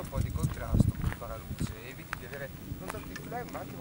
un po' di contrasto con il paraluce, eviti di avere, non tanto il flare ma anche